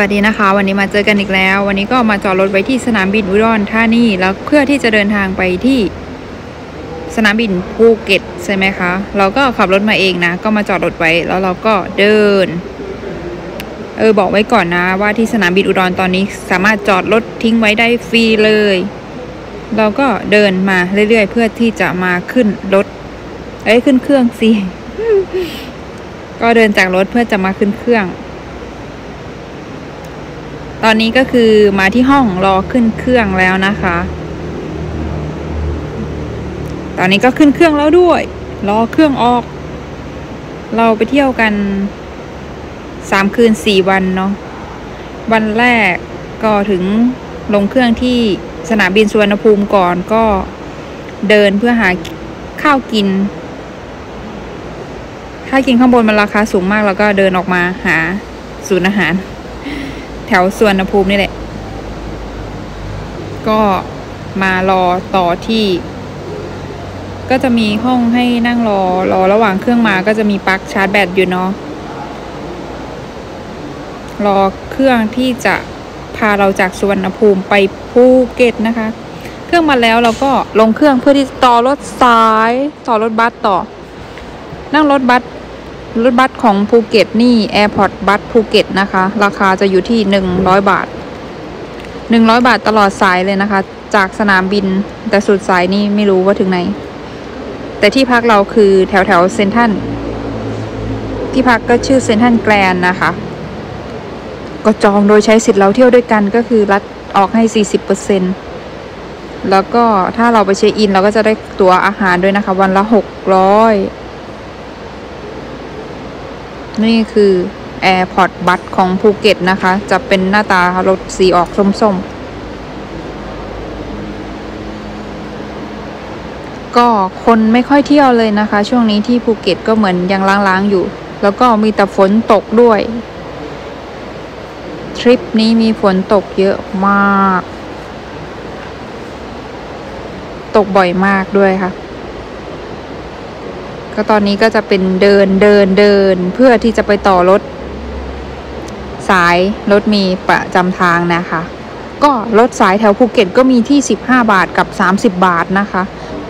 วัสดีนะคะ วันนี้มาเจอกันอีกแล้ว วันนี้ก็มาจอดรถไว้ที่สนามบินอุดรธานีแล้วเพื่อที่จะเดินทางไปที่สนามบินภูเก็ตใช่ไหมคะ เราก็ขับรถมาเองนะ ก็มาจอดรถไว้แล้วเราก็เดิน เออบอกไว้ก่อนนะ ว่าที่สนามบินอุดรตอนนี้ สามารถจอดรถทิ้งไว้ได้ฟรีเลย เราก็เดินมาเรื่อยๆ เพื่อที่จะมาขึ้นรถเอ้ยขึ้นเครื่องสิก็เดินจากรถเพื่อจะมาขึ้นเครื่อง ตอนนี้ก็คือมาที่ห้องรอขึ้นเครื่องแล้วนะคะ ตอนนี้ก็ขึ้นเครื่องแล้วด้วย รอเครื่องออก เราไปเที่ยวกันสามคืนสี่วันเนาะ วันแรกก็ถึงลงเครื่องที่สนามบินสุวรรณภูมิก่อนก็เดินเพื่อหาข้าวกิน ถ้ากินข้างบนมันราคาสูงมากแล้วก็เดินออกมาหาศูนย์อาหาร แถวสวนภูมินี่แหละ ก็มารอต่อที่ ก็จะมีห้องให้นั่งรอรอระหว่างเครื่องมาก็จะมีปลั๊กชาร์จแบตอยู่เนาะรอเครื่องที่จะพาเราจากสุวรรณภูมิไปภูเก็ตนะคะ เครื่องมาแล้วเราก็ลงเครื่องเพื่อที่ต่อรถสาย ต่อรถบัสต่อ นั่งรถบัส รถบัสของภูเก็ตนี่ Airport บัสภูเก็ตนะคะ ราคาจะอยู่ที่หนึ่งร้อยบาทหนึ่งร้อยบาทตลอดสายเลยนะคะ จากสนามบินแต่สุดสายนี่ไม่รู้ว่าถึงไหน แต่ที่พักเราคือแถวแถวเซ็นทรัลที่พักก็ชื่อเซ็นทรัลแกรนด์นะคะ ก็จองโดยใช้สิทธิ์เราเที่ยวด้วยกันก็คือรัดออกให้สี่สิบเปอร์เซ็นแล้วก็ถ้าเราไปเช็คอิน เราก็จะได้ตั๋วอาหารด้วยนะคะ วันละหกร้อย นี่คือ Airport บัสของภูเก็ตนะคะ จะเป็นหน้าตารถสีออกส้มๆ ก็คนไม่ค่อยเที่ยวเลยนะคะ ช่วงนี้ที่ภูเก็ตก็เหมือนยังล้างๆอยู่ แล้วก็มีแต่ฝนตกด้วย ทริปนี้มีฝนตกเยอะมาก ตกบ่อยมากด้วยค่ะ ก็ตอนนี้ก็จะเป็นเดินเดินเดินเพื่อที่จะไปต่อรถสายรถมีประจำทางนะคะ ก็รถสายแถวภูเก็ตก็มีที่ 15 บาทกับ 30 บาทนะคะ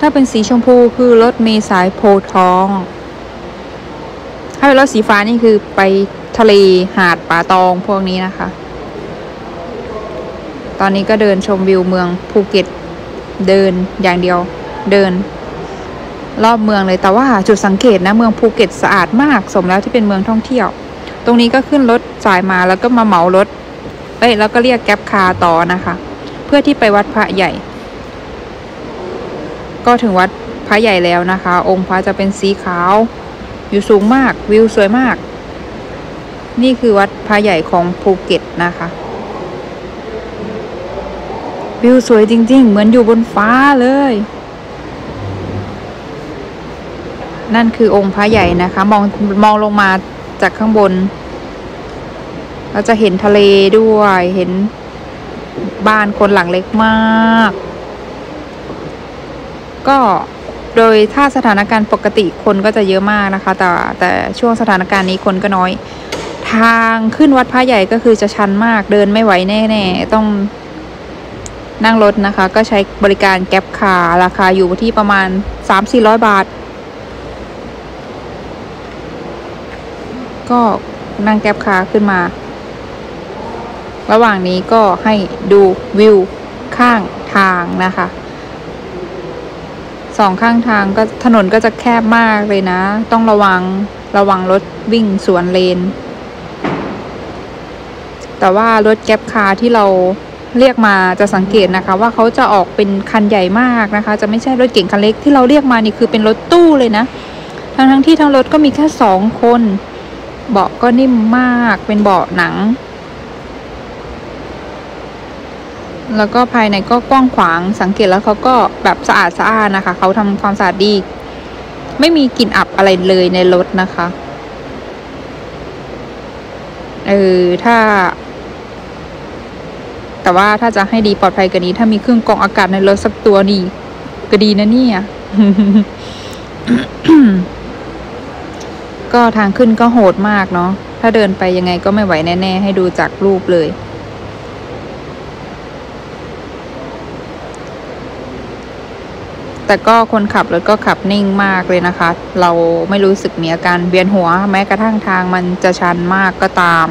ถ้าเป็นสีชมพูคือรถเมล์สายโพทอง ถ้าเป็นรถสีฟ้านี่คือไปทะเลหาดป่าตองพวกนี้นะคะ ตอนนี้ก็เดินชมวิวเมืองภูเก็ตเดินอย่างเดียวเดิน รอบเมืองเลยแต่ว่าจุดสังเกตนะเมืองภูเก็ตสะอาดมากสมแล้วที่เป็นเมืองท่องเที่ยว ตรงนี้ก็ขึ้นรถสายมาแล้วก็มาเหมารถเอ้ยแล้วก็เรียกแก๊ปคาร์ต่อนะคะ เพื่อที่ไปวัดพระใหญ่ ก็ถึงวัดพระใหญ่แล้วนะคะ องค์พระจะเป็นสีขาว อยู่สูงมากวิวสวยมาก นี่คือวัดพระใหญ่ของภูเก็ตนะคะ วิวสวยจริง ๆ เหมือนอยู่บนฟ้าเลย นั่นคือองค์พระใหญ่นะคะ มองมองลงมาจากข้างบน เราจะเห็นทะเลด้วยเห็นบ้านคนหลังเล็กมาก ก็โดยถ้าสถานการณ์ปกติคนก็จะเยอะมากนะคะ แต่แต่ช่วงสถานการณ์นี้คนก็น้อย ทางขึ้นวัดพระใหญ่ก็คือจะชันมากเดินไม่ไหวแน่ๆ ต้องนั่งรถนะคะ ก็ใช้บริการแก๊ปคาราคาอยู่ที่ประมาณ 3-400 บาท ก็นั่งแก๊ปคาขึ้นมา ระหว่างนี้ก็ให้ดูวิวข้างทางนะคะสองข้างทางก็ถนนก็จะแคบมากเลยนะ ต้องระวังระวังรถวิ่งสวนเลน แต่ว่ารถแก๊ปคาที่เราเรียกมาจะสังเกตนะคะ ว่าเขาจะออกเป็นคันใหญ่มากนะคะ จะไม่ใช่รถเก่งคันเล็กที่เราเรียกมานี่คือเป็นรถตู้เลยนะ ทั้งทั้งที่ทั้งรถก็มีแค่สองคน เบาะก็นิ่มมากเป็นเบาะหนัง แล้วก็ภายในก็กว้างขวางสังเกตแล้วเขาก็แบบสะอาดสะอาดนะคะ เขาทำความสะอาดดี ไม่มีกลิ่นอับอะไรเลยในรถนะคะเออถ้า แต่ว่าถ้าจะให้ดีปลอดภัยกว่านี้ ถ้ามีเครื่องกรองอากาศในรถสักตัวนี่ก็ดีนะเนี่ย ก็ทางขึ้นก็โหดมากเนาะ ถ้าเดินไปยังไงก็ไม่ไหวแน่ ๆ ให้ดูจากรูปเลย แต่ก็คนขับรถก็ขับนิ่งมากเลยนะคะ เราไม่รู้สึกมีอาการเวียนหัว แม้กระทั่งทางมันจะชันมากก็ตาม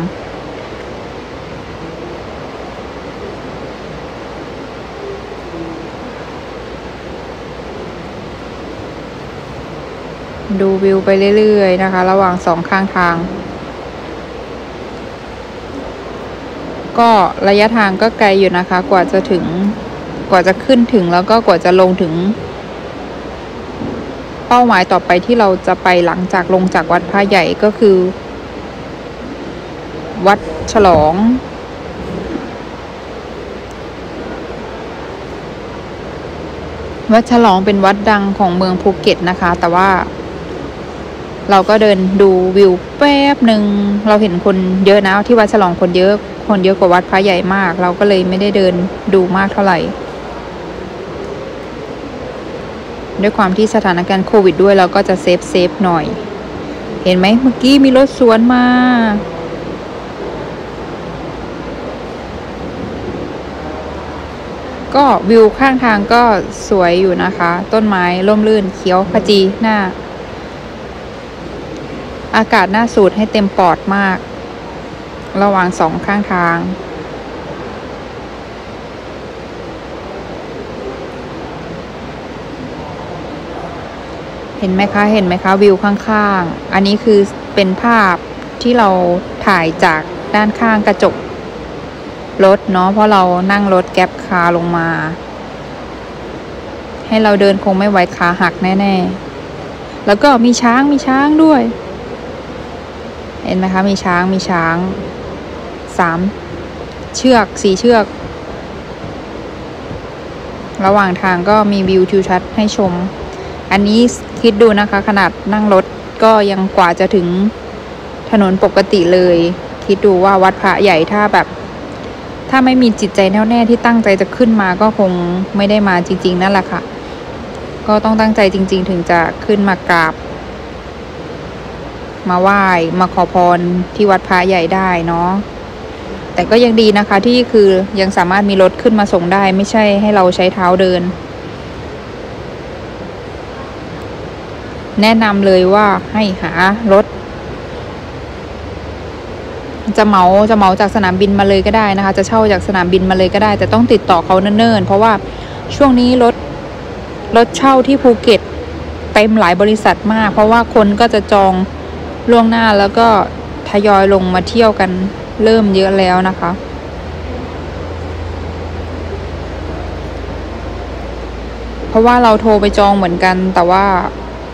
ดูวิวไปเรื่อยๆนะคะ ระหว่างสองข้างทาง ก็ระยะทางก็ไกลอยู่นะคะ กว่าจะถึงกว่าจะขึ้นถึงแล้วก็กว่าจะลงถึง เป้าหมายต่อไปที่เราจะไปหลังจากลงจากวัดพระใหญ่ก็คือ วัดฉลองวัดฉลองเป็นวัดดังของเมืองภูเก็ตนะคะ แต่ว่า เราก็เดินดูวิวแป๊บหนึ่งเราเห็นคนเยอะนะที่วัดฉลองคนเยอะ คนเยอะกว่าวัดพระใหญ่มาก เราก็เลยไม่ได้เดินดูมากเท่าไหร่ ด้วยความที่สถานการณ์โควิดด้วยเราก็จะ safe safe หน่อย เห็นไหมเมื่อกี้มีรถสวนมาก็วิวข้างทางก็สวยอยู่นะคะ ต้นไม้ร่มรื่นเขียวขจีหน้า อากาศน่าสูดให้เต็มปอดมาก ระหว่างสองข้างทาง เห็นไหมคะเห็นไหมคะวิวข้างๆ อันนี้คือเป็นภาพที่เราถ่ายจากด้านข้างกระจกรถเนาะเพราะเรานั่งรถแก๊ปคาลงมา ให้เราเดินคงไม่ไหวขาหักแน่ ๆ แล้วก็มีช้างมีช้างด้วย เห็นไหมคะ มีช้างมีช้างสามเชือกสี่เชือก ระหว่างทางก็มีวิวทิวทัศน์ให้ชม อันนี้คิดดูนะคะ ขนาดนั่งรถก็ยังกว่าจะถึงถนนปกติเลย คิดดูว่าวัดพระใหญ่ถ้าแบบ ถ้าไม่มีจิตใจแน่วแน่ที่ตั้งใจจะขึ้นมาก็คงไม่ได้มาจริง ๆ นั่นแหละค่ะ ก็ต้องตั้งใจจริง ๆ ถึงจะขึ้นมากราบ มาไหว้มาขอพรที่วัดพระใหญ่ได้เนาะแต่ก็ยังดีนะคะที่คือยังสามารถมีรถขึ้นมาส่งได้ ไม่ใช่ให้เราใช้เท้าเดิน แนะนำเลยว่าให้หารถ จะเหมาจะเหมาจากสนามบินมาเลยก็ได้นะคะ จะเช่าจากสนามบินมาเลยก็ได้ แต่ต้องติดต่อเขาเนิ่นๆ เพราะว่าช่วงนี้รถรถเช่าที่ภูเก็ตเต็มหลายบริษัทมาก เพราะว่าคนก็จะจอง ล่วงหน้าแล้วก็ทยอยลงมาเที่ยวกันเริ่มเยอะแล้วนะคะเพราะว่าเราโทรไปจองเหมือนกัน แต่ว่า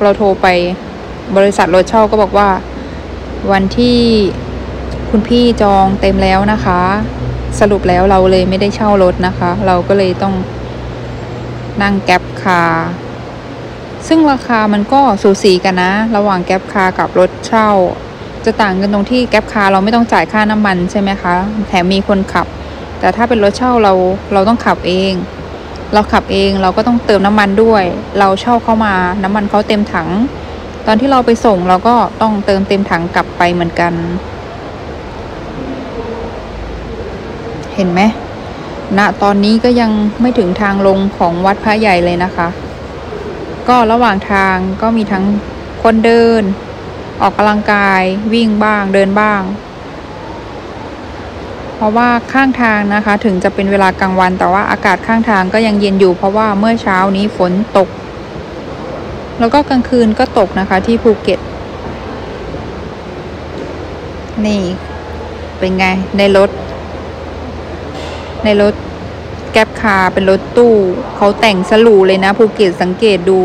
เราโทรไปบริษัทรถเช่าก็บอกว่า วันที่คุณพี่จองเต็มแล้วนะคะ สรุปแล้วเราเลยไม่ได้เช่ารถนะคะ เราก็เลยต้องนั่ง GrabCar ซึ่งราคามันก็สูสีกันนะ ระหว่าง GrabCar กับรถเช่า จะต่างกันตรงที่ GrabCar เราไม่ต้องจ่ายค่าน้ำมันใช่ไหมคะ แถมมีคนขับ แต่ถ้าเป็นรถเช่าเราเราต้องขับเอง เราขับเองเราก็ต้องเติมน้ำมันด้วย เราเช่าเข้ามาน้ำมันเขาเต็มถัง ตอนที่เราไปส่งเราก็ต้องเติมเต็มถังกลับไปเหมือนกัน เห็นไหมณตอนนี้ก็ยังไม่ถึงทางลงของวัดพระใหญ่เลยนะคะ ก็ระหว่างทางก็มีทั้งคนเดิน ออกกำลังกายวิ่งบ้างเดินบ้าง เพราะว่าข้างทางนะคะ ถึงจะเป็นเวลากลางวัน แต่ว่าอากาศข้างทางก็ยังเย็นอยู่ เพราะว่าเมื่อเช้านี้ฝนตก แล้วก็กลางคืนก็ตกนะคะที่ภูเก็ต นี่ เป็นไงในรถ ในรถ GrabCar เป็นรถตู้เขาแต่งสลูเลยนะภูเก็ตสังเกตดู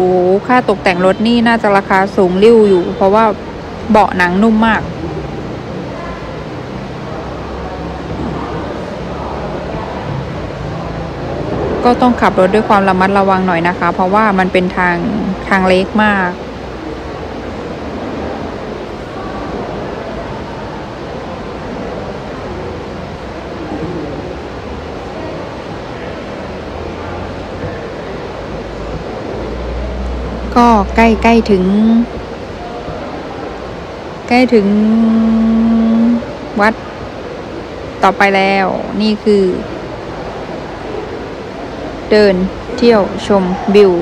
ค่าตกแต่งรถนี่น่าจะราคาสูงริ้วอยู่ เพราะว่าเบาะหนังนุ่มมาก ก็ต้องขับรถด้วยความระมัดระวังหน่อยนะคะ เพราะว่ามันเป็นทางทางเล็กมาก ก็ใกล้ใกล้ถึง ใกล้ถึงวัดต่อไปแล้วนี่คือ เดินเที่ยวชมวิว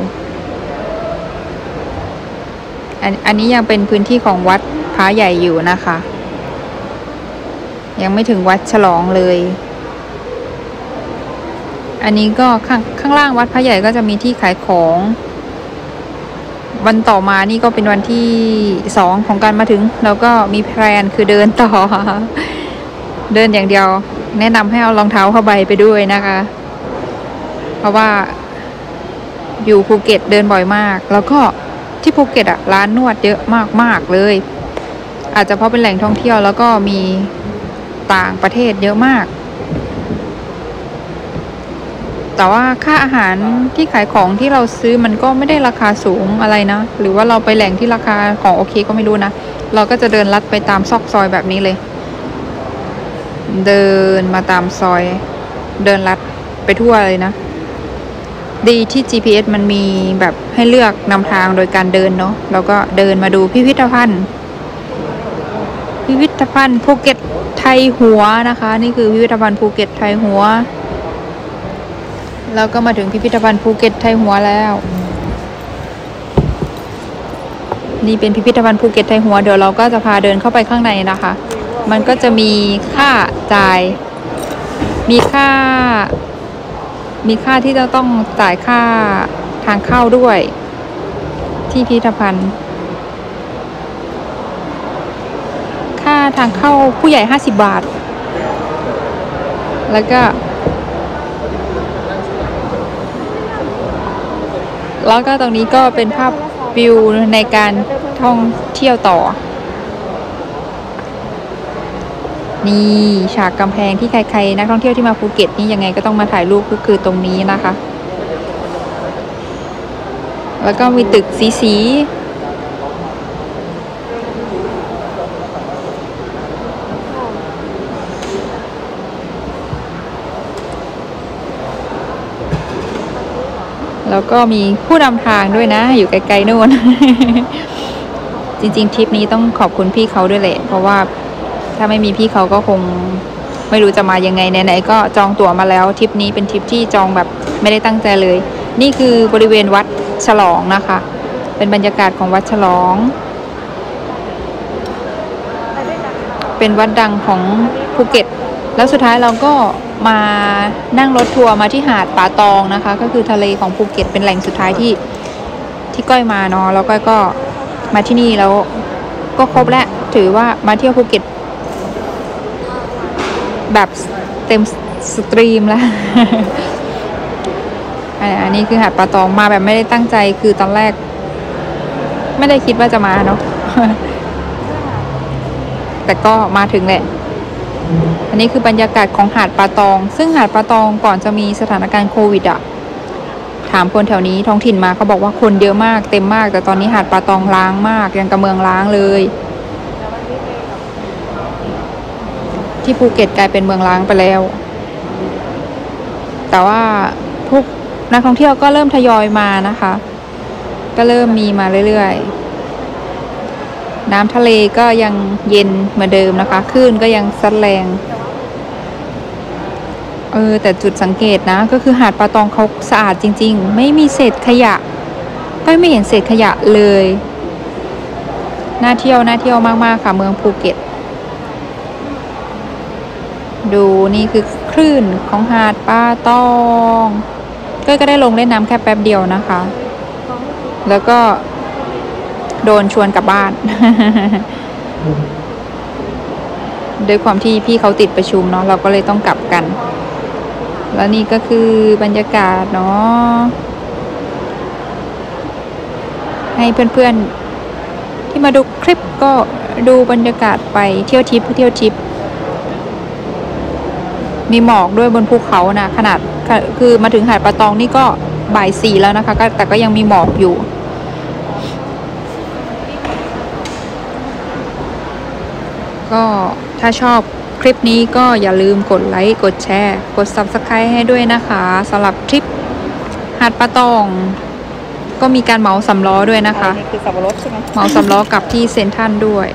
อันอันนี้ยังเป็นพื้นที่ของวัดพระใหญ่อยู่นะคะ ยังไม่ถึงวัดฉลองเลย อันนี้ก็ข้างข้างล่างวัดพระใหญ่ก็จะมีที่ขายของ วันต่อมานี่ก็เป็นวันที่สองของการมาถึง แล้วก็มี plan คือเดินต่อ เดินอย่างเดียว แนะนำให้เอารองเท้าผ้าใบไปด้วยนะคะ เพราะว่าอยู่ภูเก็ตเดินบ่อยมาก แล้วก็ที่ภูเก็ตอะร้านนวดเยอะมากๆเลย อาจจะเพราะเป็นแหล่งท่องเที่ยวแล้วก็มีต่างประเทศเยอะมาก แต่ว่าค่าอาหารที่ขายของที่เราซื้อมันก็ไม่ได้ราคาสูงอะไรนะ หรือว่าเราไปแหล่งที่ราคาของโอเคก็ไม่รู้นะ เราก็จะเดินลัดไปตามซอกซอยแบบนี้เลย เดินมาตามซอย เดินลัดไปทั่วเลยนะ ดีที่ GPS มันมีแบบให้เลือกนำทางโดยการเดินเนาะแล้วก็เดินมาดูพิพิธภัณฑ์ พิพิธภัณฑ์ภูเก็ตไทยหัวนะคะ นี่คือพิพิธภัณฑ์ภูเก็ตไทยหัว แล้วก็มาถึงพิพิธภัณฑ์ภูเก็ตไทยหัวแล้ว นี่เป็นพิพิธภัณฑ์ภูเก็ตไทยหัวเดี๋ยวเราก็จะพาเดินเข้าไปข้างในนะคะ มันก็จะมีค่าจ่าย มีค่า มีค่าที่จะต้องจ่ายค่าทางเข้าด้วย ที่พิพิธภัณฑ์ ค่าทางเข้าผู้ใหญ่ห้าสิบบาท แล้วก็ แล้วก็ตรงนี้ก็เป็นภาพวิวในการท่องเที่ยวต่อ นี่ฉากกำแพงที่ใครๆ นักท่องเที่ยวที่มาภูเก็ตนี่ยังไงก็ต้องมาถ่ายรูปก็คือตรงนี้นะคะ แล้วก็มีตึกสีสี แล้วก็มีผู้นำทางด้วยนะ อยู่ไกลๆนู่น จริงๆทริปนี้ต้องขอบคุณพี่เขาด้วยแหละ เพราะว่าถ้าไม่มีพี่เขาก็คงไม่รู้จะมายังไงไหนๆก็จองตั๋วมาแล้วทริปนี้เป็นทริปที่จองแบบไม่ได้ตั้งใจเลย นี่คือบริเวณวัดฉลองนะคะ เป็นบรรยากาศของวัดฉลอง เป็นวัดดังของภูเก็ต แล้วสุดท้ายเราก็ มานั่งรถทัวร์มาที่หาดป่าตองนะคะ ก็คือทะเลของภูเก็ตเป็นแหล่งสุดท้ายที่ที่ก้อยมาเนาะแล้วก้อยก็มาที่นี่แล้วก็ครบแล้วถือว่ามาเที่ยวภูเก็ตแบบเต็มสตรีมแล้วอันอันนี้คือหาดป่าตองมาแบบไม่ได้ตั้งใจคือตอนแรก ไม่ได้คิดว่าจะมาเนาะแต่ก็มาถึงแหละ อันนี้คือบรรยากาศของหาดปาตอง ซึ่งหาดปาตองก่อนจะมีสถานการณ์โควิดอะถามคนแถวนี้ท้องถิ่นมาเขาบอกว่าคนเยอะมากเต็มมาก แต่ตอนนี้หาดปาตองล้างมากยังกระเมืองล้างเลย ที่ภูเก็ตกลายเป็นเมืองล้างไปแล้ว แต่ว่าพวกนักท่องเที่ยวก็เริ่มทยอยมานะคะ ก็เริ่มมีมาเรื่อยๆ น้ำทะเลก็ยังเย็นเหมือนเดิมนะคะคลื่นก็ยังซัดแรงเออแต่จุดสังเกตนะ ก็คือหาดปาตองเขาสะอาดจริง ๆ ไม่มีเศษขยะก็ไม่เห็นเศษขยะเลยน่าเที่ยวน่าเที่ยวมาก ๆ ค่ะเมืองภูเก็ต ดูนี่คือคลื่นของหาดปาตองก็ก็ได้ลงเล่นน้ำแค่แป๊บเดียวนะคะ แล้วก็ โดนชวนกลับบ้าน ด้วยความที่พี่เขาติดประชุมเนาะเราก็เลยต้องกลับกัน แล้วนี่ก็คือบรรยากาศเนาะให้เพื่อนๆ ที่มาดูคลิปก็ดูบรรยากาศไปเที่ยวทิปเที่ยวทิปมีหมอกด้วยบนภูเขานะขนาดคือมาถึงหาดปะตองนี่ก็บ่ายสี่แล้วนะคะก็แต่ก็ยังมีหมอกอยู่ ก็ถ้าชอบคลิปนี้ก็อย่าลืมกดไลค์กดแชร์ กด Subscribe ให้ด้วยนะคะสำหรับทริปหาดปะตอง ก็มีการเหมาสำล้อด้วยนะคะนี่คือสับปะรดใช่ไหม เหมาสำล้อกลับที่เซนทรันด้วย